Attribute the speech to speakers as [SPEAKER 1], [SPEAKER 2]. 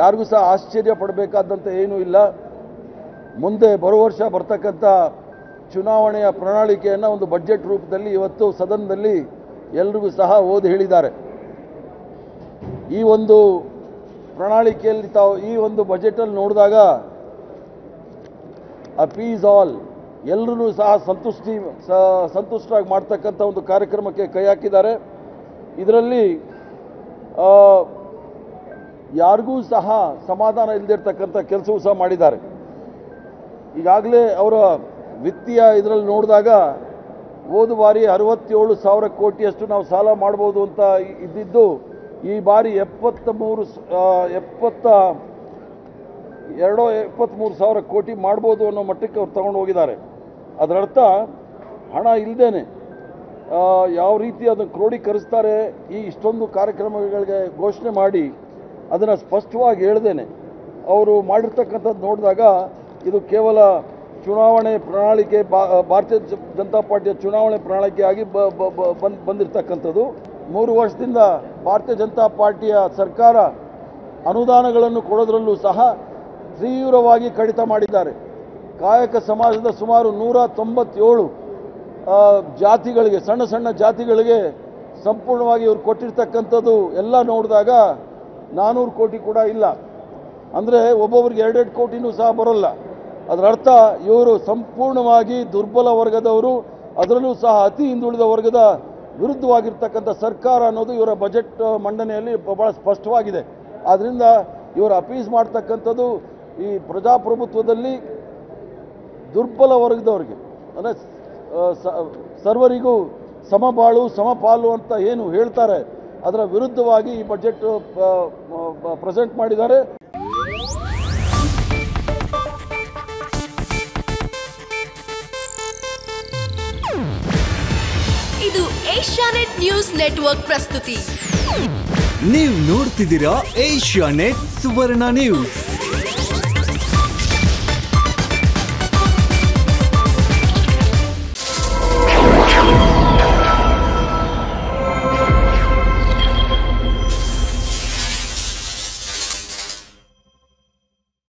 [SPEAKER 1] ಯಾರಿಗೂ ಸಹ ಆಶ್ಚರ್ಯ ಪಡಬೇಕಾದಂಥ ಏನೂ ಇಲ್ಲ. ಮುಂದೆ ಬರುವ ವರ್ಷ ಬರ್ತಕ್ಕಂಥ ಚುನಾವಣೆಯ ಪ್ರಣಾಳಿಕೆಯನ್ನು ಒಂದು ಬಜೆಟ್ ರೂಪದಲ್ಲಿ ಇವತ್ತು ಸದನದಲ್ಲಿ ಎಲ್ರಿಗೂ ಸಹ ಓದಿ ಹೇಳಿದ್ದಾರೆ. ಈ ಒಂದು ಪ್ರಣಾಳಿಕೆಯಲ್ಲಿ ತಾವು ಈ ಒಂದು ಬಜೆಟಲ್ಲಿ ನೋಡಿದಾಗ ಅಪೀಸ್ ಆಲ್ ಎಲ್ಲರೂ ಸಹ ಸಂತುಷ್ಟಿ ಸಂತುಷ್ಟಾಗಿ ಮಾಡ್ತಕ್ಕಂಥ ಒಂದು ಕಾರ್ಯಕ್ರಮಕ್ಕೆ ಕೈ ಹಾಕಿದ್ದಾರೆ. ಇದರಲ್ಲಿ ಯಾರಿಗೂ ಸಹ ಸಮಾಧಾನ ಇಲ್ಲದಿರ್ತಕ್ಕಂಥ ಕೆಲಸವೂ ಸಹ ಮಾಡಿದ್ದಾರೆ. ಈಗಾಗಲೇ ಅವರ ವಿತ್ತೀಯ ಇದರಲ್ಲಿ ನೋಡಿದಾಗ ಹೋದ ಬಾರಿ ಅರವತ್ತೇಳು ಸಾವಿರ ಕೋಟಿಯಷ್ಟು ನಾವು ಸಾಲ ಮಾಡ್ಬೋದು ಅಂತ ಇದ್ದಿದ್ದು, ಈ ಬಾರಿ ಎಪ್ಪತ್ತ ಮೂರು ಎಪ್ಪತ್ತ, ಎರಡೋ ಎಪ್ಪತ್ತ್ಮೂರು ಸಾವಿರ ಕೋಟಿ ಮಾಡ್ಬೋದು ಅನ್ನೋ ಮಟ್ಟಕ್ಕೆ ಅವ್ರು ತಗೊಂಡು ಹೋಗಿದ್ದಾರೆ. ಅದರರ್ಥ ಹಣ ಇಲ್ಲದೇನೆ ಯಾವ ರೀತಿ ಅದನ್ನು ಕ್ರೋಢೀಕರಿಸ್ತಾರೆ ಈ ಇಷ್ಟೊಂದು ಕಾರ್ಯಕ್ರಮಗಳಿಗೆ ಘೋಷಣೆ ಮಾಡಿ ಅದನ್ನು ಸ್ಪಷ್ಟವಾಗಿ ಹೇಳ್ದೇನೆ. ಅವರು ಮಾಡಿರ್ತಕ್ಕಂಥದ್ದು ನೋಡಿದಾಗ ಇದು ಕೇವಲ ಚುನಾವಣೆ ಪ್ರಣಾಳಿಕೆ ಭಾರತೀಯ ಜನತಾ ಪಾರ್ಟಿಯ ಚುನಾವಣೆ ಪ್ರಣಾಳಿಕೆಯಾಗಿ ಬಂದ್, ಬಂದಿರತಕ್ಕಂಥದ್ದು. ಮೂರು ವರ್ಷದಿಂದ ಭಾರತೀಯ ಜನತಾ ಪಾರ್ಟಿಯ ಸರ್ಕಾರ ಅನುದಾನಗಳನ್ನು ಕೊಡೋದ್ರಲ್ಲೂ ಸಹ ತೀವ್ರವಾಗಿ ಕಡಿತ ಮಾಡಿದ್ದಾರೆ. ಕಾಯಕ ಸಮಾಜದ ಸುಮಾರು ನೂರ ತೊಂಬತ್ತೇಳು ಜಾತಿಗಳಿಗೆ, ಸಣ್ಣ ಸಣ್ಣ ಜಾತಿಗಳಿಗೆ ಸಂಪೂರ್ಣವಾಗಿ ಇವರು ಕೊಟ್ಟಿರ್ತಕ್ಕಂಥದ್ದು ಎಲ್ಲ ನೋಡಿದಾಗ ನಾನ್ನೂರು ಕೋಟಿ ಕೂಡ ಇಲ್ಲ. ಅಂದರೆ ಒಬ್ಬೊಬ್ರಿಗೆ ಎರಡೆರಡು ಕೋಟಿನೂ ಸಹ ಬರೋಲ್ಲ. ಅದರ ಅರ್ಥ ಇವರು ಸಂಪೂರ್ಣವಾಗಿ ದುರ್ಬಲ ವರ್ಗದವರು, ಅದರಲ್ಲೂ ಸಹ ಅತಿ ಹಿಂದುಳಿದ ವರ್ಗದ ವಿರುದ್ಧವಾಗಿರ್ತಕ್ಕಂಥ ಸರ್ಕಾರ ಅನ್ನೋದು ಇವರ ಬಜೆಟ್ ಮಂಡನೆಯಲ್ಲಿ ಬಹಳ ಸ್ಪಷ್ಟವಾಗಿದೆ. ಆದ್ದರಿಂದ ಇವರು ಅಪೀಸ್ ಮಾಡ್ತಕ್ಕಂಥದ್ದು ಈ ಪ್ರಜಾಪ್ರಭುತ್ವದಲ್ಲಿ ದುರ್ಬಲ ವರ್ಗದವರಿಗೆ, ಅಂದರೆ ಸರ್ವರಿಗೂ ಸಮಬಾಳು, ಸಮಪಾಲು ಅಂತ ಏನು ಹೇಳ್ತಾರೆ ಅದರ ವಿರುದ್ಧವಾಗಿ ಈ ಬಜೆಟ್ ಪ್ರೆಸೆಂಟ್ ಮಾಡಿದ್ದಾರೆ.
[SPEAKER 2] ಇದು ಏಷ್ಯಾನೆಟ್ ನ್ಯೂಸ್ ನೆಟ್ವರ್ಕ್ ಪ್ರಸ್ತುತಿ.
[SPEAKER 3] ನೀವು ನೋಡ್ತಿದ್ದೀರಾ ಏಷ್ಯಾ ನೆಟ್ ಸುವರ್ಣ ನ್ಯೂಸ್.